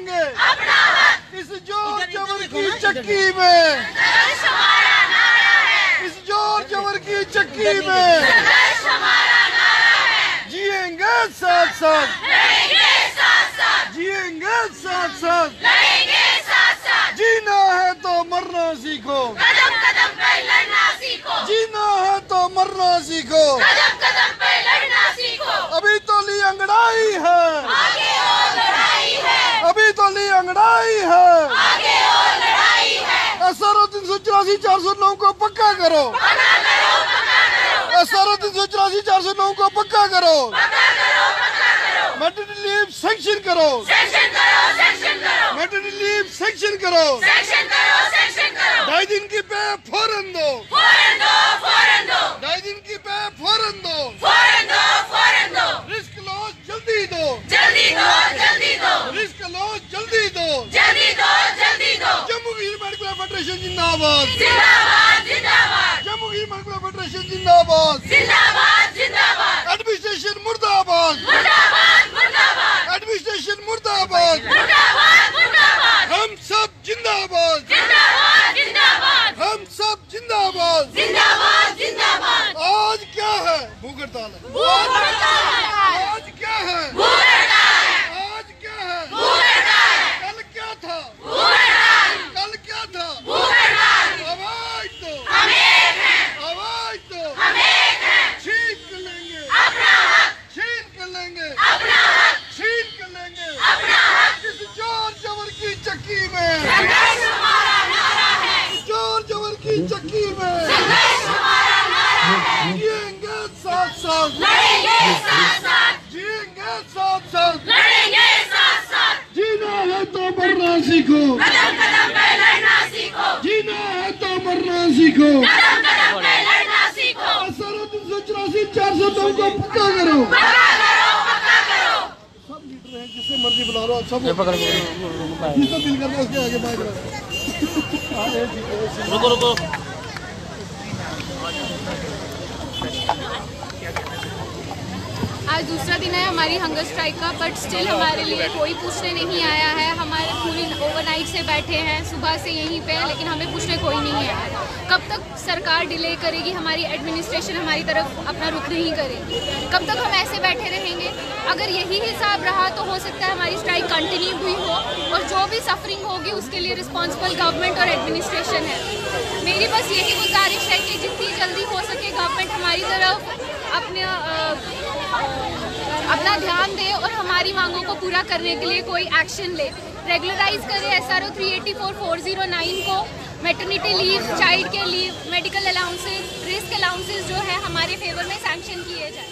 लेंगे इस ज़ोर जबर की चक्की में। इस ज़ोर जबर की चक्की में। जिएँगे साथ साथ जिएँगे साथ साथ जीना है तो मरना सीखो। कदम कदम पे लड़ना सीखो। जीना है तो मरना सीखो। कदम कदम पे लड़ना सीखो। अभी तो ली अंगड़ाई है आगे और लड़ाई है अभी ली अंगड़ाई है। आगे और लड़ाई है। एसआरओ तीन सौ चौरासी चार सौ नौ को पक्का करो। पक्का करो पक्का करो। एसआरओ तीन सौ चौरासी चार सौ नौ को पक्का करो। पक्का करो पक्का करो। मैटरनिटी लीव सेंक्शन करो। सेक्शन करो सेक्शन लीव सेंक्शन करो। सेक्शन करो ढाई दिन की पे फ़ौरन दो फ़ौरन दो फ़ौरन दो ढाई दिन की पे फ़ौरन दो फ़ौरन दो फ़ौरन दो रिस्क लो जल्दी दो जल्दी दो जल्दी दो रिस्क लो जल्दी दो जल्दी दो जल्दी दो जम्मू कश्मीर मेडिकल फेडरेशन जिंदाबाद। जिंदाबाद जिंदाबाद। जम्मू कश्मीर मेडिकल फेडरेशन जिंदाबाद। जिंदाबाद जिंदाबाद। एडमिनिस्ट्रेशन मुर्दाबाद। मुर्दाबाद मुर्दाबाद। एडमिनिस्ट्रेशन मुर्दाबाद। मुर्दाबाद मुर्दाबाद। हम सब जिंदाबाद। जिंदाबाद जिंदाबाद। हम सब जिंदाबाद। जिंदाबाद जिंदाबाद। आज क्या है? है। भूख हड़ताल है। आज क्या है भूख हड़ताल है आज क्या है भूख हड़ताल है कल क्या था भूख हड़ताल कल क्या था भूख हड़ताल आवाज़ दो हम एक हैं आवाज़ दो हम एक हैं छीन कर लेंगे अपना हक छीन कर लेंगे अपना हक छीन कर लेंगे अपना हक इस ज़ोर जबर की चक्की में संघर्ष हमारा नारा है ज़ोर जबर की चक्की में संघर्ष हमारा नारा है जिएँगे साथ लड़ेंगे साथ साथ जिएँगे साथ साथ लड़ेंगे साथ साथ जीना है तो मरना सीखो। कदम कदम पे लड़ना सीखो। जीना है तो मरना सीखो। कदम कदम पे लड़ना सीखो। सारा तीन सौ चौरासी चार सौ नौ को पक्का करो। पक्का करो पक्का करो। सब लीडर हैं जिससे मर्ज़ी बुला लो सब जिसका दिल करना उसके आगे बात करो रुको। आज दूसरा दिन है हमारी हंगर स्ट्राइक का बट स्टिल हमारे लिए कोई पूछने नहीं आया है। हमारे पूरी ओवरनाइट से बैठे हैं, सुबह से यहीं पे लेकिन हमें पूछने कोई नहीं आया कब तक सरकार डिले करेगी, हमारी एडमिनिस्ट्रेशन हमारी तरफ़ अपना रुख नहीं करेगी। कब तक हम ऐसे बैठे रहेंगे? अगर यही हिसाब रहा तो हो सकता है हमारी स्ट्राइक कंटिन्यू हुई हो, और जो भी सफरिंग होगी उसके लिए रिस्पॉन्सिबल गवर्नमेंट और एडमिनिस्ट्रेशन है। मेरी बस यही गुजारिश है कि जितनी जल्दी हो सके गवर्नमेंट हमारी तरफ़ अपने अपना ध्यान दे और हमारी मांगों को पूरा करने के लिए कोई एक्शन ले। रेगुलराइज करें S R O three eighty four four zero nine को। मेटर्निटी लीव चाइल्ड के leave medical allowances risk allowances जो है हमारे फेवर में सैंक्शन किए जाए।